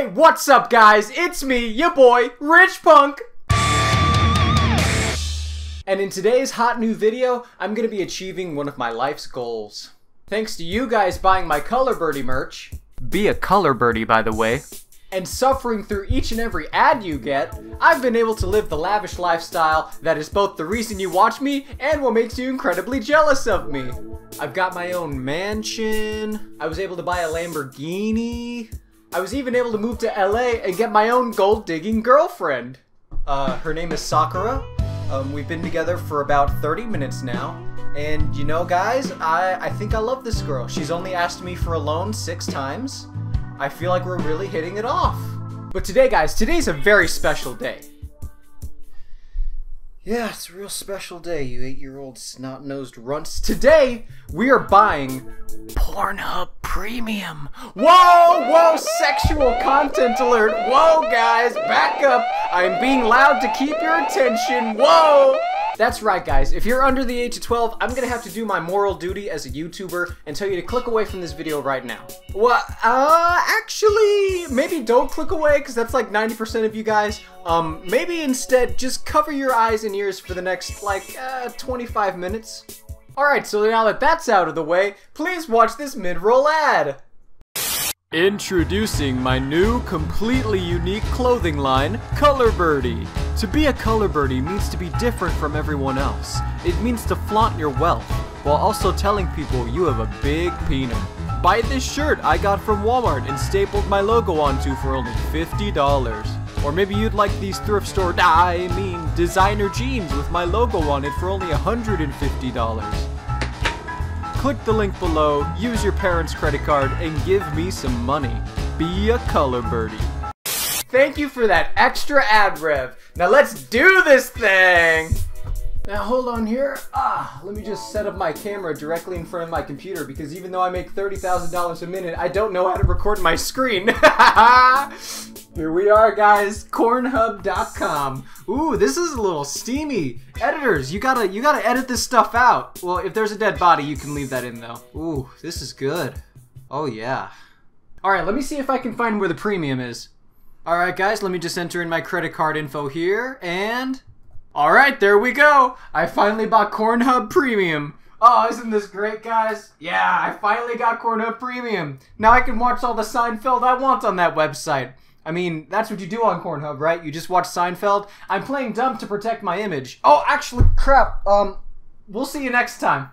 Hey, what's up, guys? It's me, your boy, Rich Punk. And in today's hot new video, I'm gonna be achieving one of my life's goals. Thanks to you guys buying my Colorbirdy merch. Be a Colorbirdy, by the way. And suffering through each and every ad you get, I've been able to live the lavish lifestyle that is both the reason you watch me and what makes you incredibly jealous of me. I've got my own mansion, I was able to buy a Lamborghini, I was even able to move to LA and get my own gold digging girlfriend. Uh, her name is Sakura. Um, we've been together for about 30 minutes now. And you know, guys, I, I think I love this girl. She's only asked me for a loan six times. I feel like we're really hitting it off. But today, guys, today's a very special day. Yeah, it's a real special day, you eight-year-old snot-nosed runts. Today, we are buying Cornhub Premium. Whoa, whoa, sexual content alert. Whoa, guys, back up. I'm being loud to keep your attention. Whoa. That's right, guys. If you're under the age of 12, I'm gonna have to do my moral duty as a YouTuber and tell you to click away from this video right now. Well, uh, actually, maybe don't click away, because that's like 90% of you guys. Um, maybe instead, just cover your eyes and ears for the next, like, uh, 25 minutes. Alright, so now that that's out of the way, please watch this mid-roll ad. Introducing my new, completely unique clothing line, Colorbirdy. To be a Colorbirdy means to be different from everyone else. It means to flaunt your wealth, while also telling people you have a big penis. Buy this shirt I got from Walmart and stapled my logo onto for only $50. Or maybe you'd like these thrift store, I mean, designer jeans with my logo on it for only $150. Click the link below, use your parents' credit card, and give me some money. Be a Colorbirdy. Thank you for that extra ad rev. Now let's do this thing! Now hold on here. Ah, let me just set up my camera directly in front of my computer because even though I make $30,000 a minute, I don't know how to record my screen. Here we are, guys. Cornhub.com. Ooh, this is a little steamy. Editors, you gotta you gotta edit this stuff out. Well, if there's a dead body, you can leave that in though. Ooh, this is good. Oh yeah. All right, let me see if I can find where the premium is. All right, guys, let me just enter in my credit card info here and. All right, there we go. I finally bought Cornhub Premium. Oh, isn't this great, guys? Yeah, I finally got Cornhub Premium. Now I can watch all the Seinfeld I want on that website. I mean, that's what you do on Cornhub, right? You just watch Seinfeld. I'm playing dumb to protect my image. Oh, actually, crap. Um, we'll see you next time.